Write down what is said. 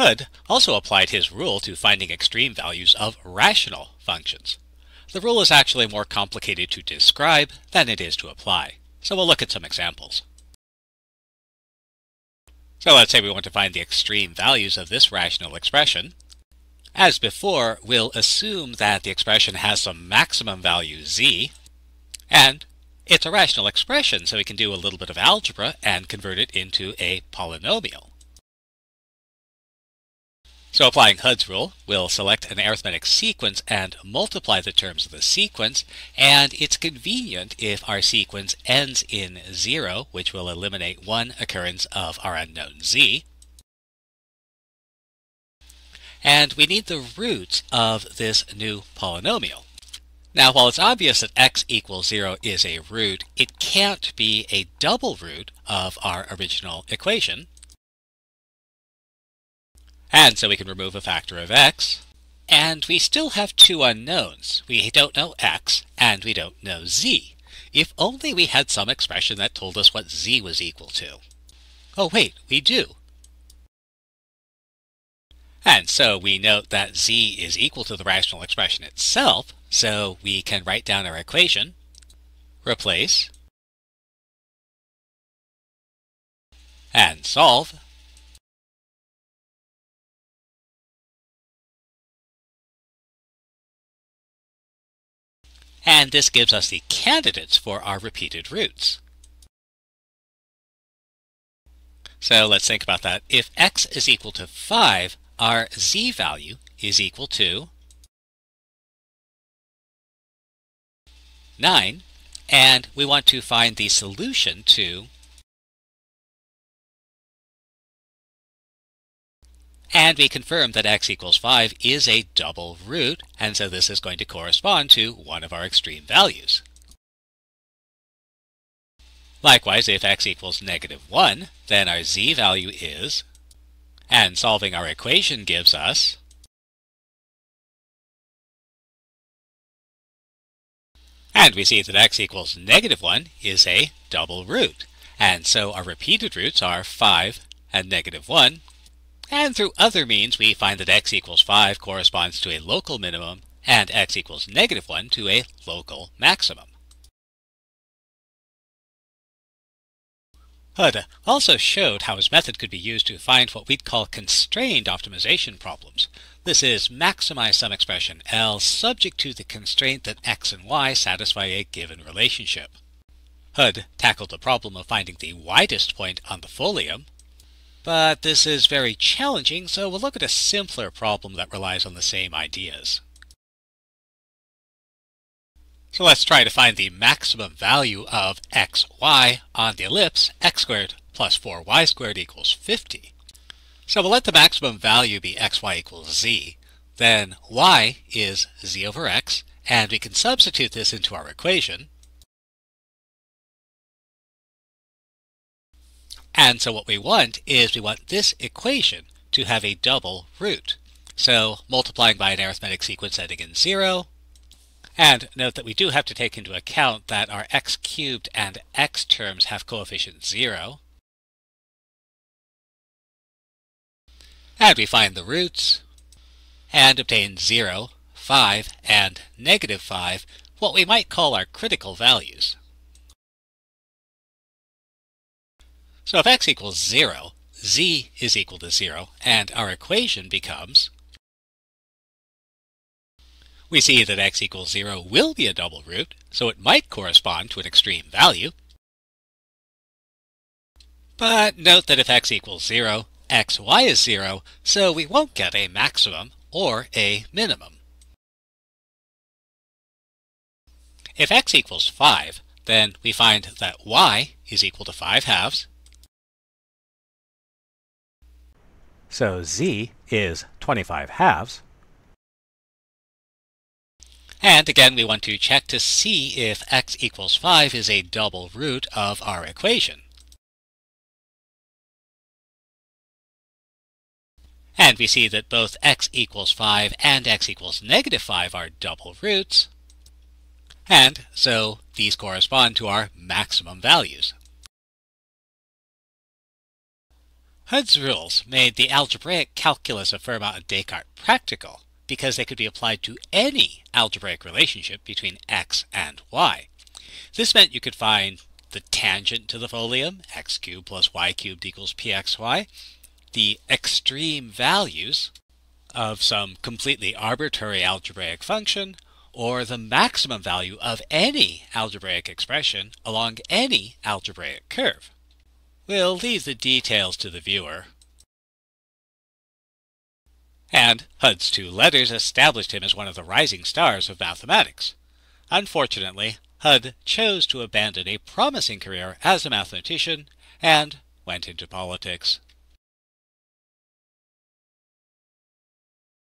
Hudde also applied his rule to finding extreme values of rational functions. The rule is actually more complicated to describe than it is to apply, so we'll look at some examples. So let's say we want to find the extreme values of this rational expression. As before, we'll assume that the expression has some maximum value z, and it's a rational expression, so we can do a little bit of algebra and convert it into a polynomial. So applying Hudde's rule, we'll select an arithmetic sequence and multiply the terms of the sequence, and it's convenient if our sequence ends in 0, which will eliminate one occurrence of our unknown z. And we need the roots of this new polynomial. Now, while it's obvious that x equals 0 is a root, it can't be a double root of our original equation, and so we can remove a factor of x. And we still have two unknowns. We don't know x, and we don't know z. If only we had some expression that told us what z was equal to. Oh wait, we do. And so we note that z is equal to the rational expression itself, so we can write down our equation, replace, and solve. And this gives us the candidates for our repeated roots. So let's think about that. If x is equal to 5, our z value is equal to 9, and we want to find the solution to And we confirm that x equals 5 is a double root, and so this is going to correspond to one of our extreme values. Likewise, if x equals negative 1, then our z value is, and solving our equation gives us, and we see that x equals negative 1 is a double root, and so our repeated roots are 5 and negative 1, and through other means, we find that x equals 5 corresponds to a local minimum and x equals negative 1 to a local maximum. Hudde also showed how his method could be used to find what we'd call constrained optimization problems. This is maximize some expression L subject to the constraint that x and y satisfy a given relationship. Hudde tackled the problem of finding the widest point on the folium, but this is very challenging, so we'll look at a simpler problem that relies on the same ideas. So let's try to find the maximum value of xy on the ellipse x squared plus 4y squared equals 50. So we'll let the maximum value be xy equals z. Then y is z over x, and we can substitute this into our equation. And so what we want is we want this equation to have a double root. So multiplying by an arithmetic sequence ending in 0. And note that we do have to take into account that our x cubed and x terms have coefficient 0. And we find the roots and obtain 0, 5, and negative 5, what we might call our critical values. So if x equals 0, z is equal to 0, and our equation becomes we see that x equals 0 will be a double root, so it might correspond to an extreme value. But note that if x equals 0, xy is 0, so we won't get a maximum or a minimum. If x equals 5, then we find that y is equal to 5 halves, So z is 25 halves. And again, we want to check to see if x equals 5 is a double root of our equation. And we see that both x equals 5 and x equals negative 5 are double roots. And so these correspond to our maximum values. Hudde's rules made the algebraic calculus of Fermat and Descartes practical because they could be applied to any algebraic relationship between x and y. This meant you could find the tangent to the folium, x cubed plus y cubed equals pxy, the extreme values of some completely arbitrary algebraic function, or the maximum value of any algebraic expression along any algebraic curve. We'll leave the details to the viewer. And Hudde's two letters established him as one of the rising stars of mathematics. Unfortunately, Hudd chose to abandon a promising career as a mathematician and went into politics.